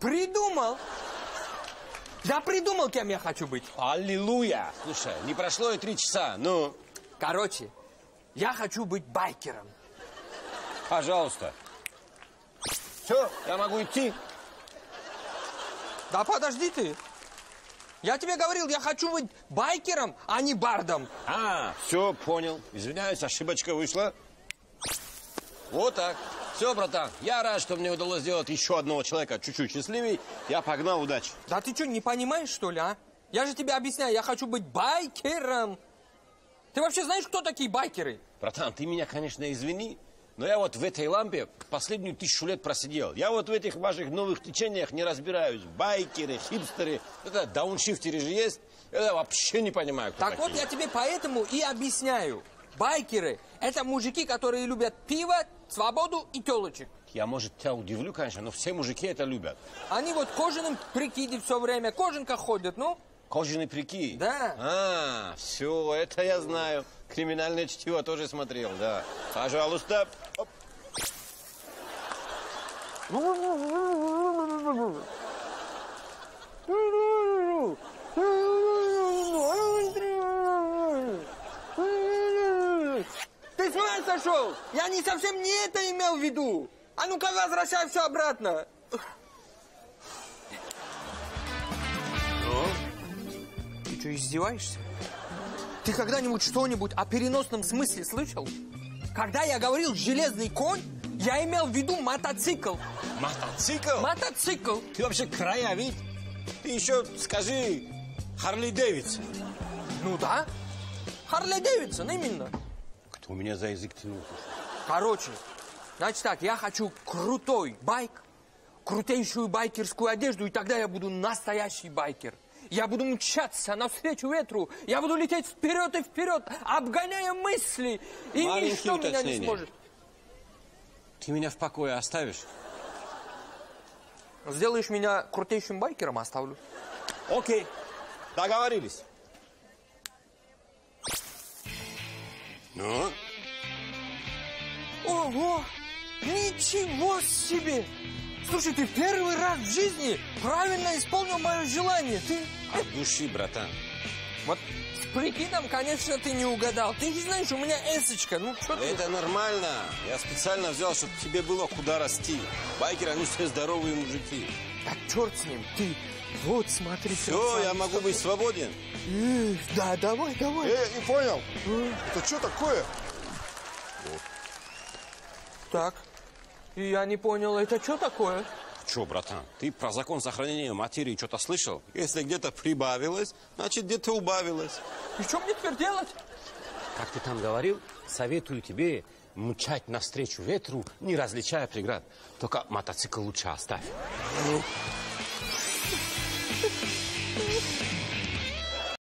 Придумал. Я придумал, кем я хочу быть. Аллилуйя! Слушай, не прошло и три часа, ну... Короче, я хочу быть байкером. Пожалуйста. Все, я могу идти. Да подожди ты. Я тебе говорил, я хочу быть байкером, а не бардом. А, все, понял. Извиняюсь, ошибочка вышла. Вот так. Все, братан, я рад, что мне удалось сделать еще одного человека чуть-чуть счастливей. Я погнал, удачи. Да ты что, не понимаешь, что ли, а? Я же тебе объясняю, я хочу быть байкером. Ты вообще знаешь, кто такие байкеры? Братан, ты меня, конечно, извини, но я вот в этой лампе последнюю тысячу лет просидел. Я вот в этих ваших новых течениях не разбираюсь. Байкеры, хипстеры, это дауншифтеры же есть. Это вообще не понимаю, кто Так такие. вот, я тебе поэтому и объясняю. Байкеры – это мужики, которые любят пиво, свободу и телочек. Я, может, тебя удивлю, конечно, но все мужики это любят. Они вот кожаным прикиде все время, кожанка ходят, ну. Кожаный прикид? Да. А, все, это я знаю. Криминальное чтиво тоже смотрел, да. Пожалуйста. Оп. Ты с ума сошел? Я не совсем не это имел в виду. А ну-ка возвращай все обратно. Ты что, издеваешься? Ты когда-нибудь что-нибудь о переносном смысле слышал? Когда я говорил «железный конь», я имел в виду мотоцикл. Мотоцикл? Мотоцикл. Ты вообще краевед? Ты еще скажи Харли Дэвидсон. Ну да. Харли Дэвидсон, именно. Кто меня за язык тянул? Короче, значит так, я хочу крутой байк, крутейшую байкерскую одежду, и тогда я буду настоящий байкер. Я буду мчаться навстречу ветру, я буду лететь вперед и вперед, обгоняя мысли, и Маленькие ничто меня не уточнения. сможет. Ты меня в покое оставишь? Сделаешь меня крутейшим байкером, оставлю. Окей, договорились. Ну, Ого! Ничего себе! Слушай, ты первый раз в жизни правильно исполнил мое желание. Ты от души, братан. вот с прикидом, конечно, ты не угадал. Ты не знаешь, у меня эсочка. Ну что ты? Это нормально. Я специально взял, чтобы тебе было куда расти. Байкеры, они все здоровые мужики. Да черт с ним, ты. Вот смотри. Все, я могу быть свободен. Эх, Да, давай, давай. Э, не понял. Это что такое? Так. Я не понял, это что такое? Че, братан, ты про закон сохранения материи что-то слышал? Если где-то прибавилось, значит где-то убавилось. И что мне теперь делать? Как ты там говорил, советую тебе мчать навстречу ветру, не различая преград. Только мотоцикл лучше оставь.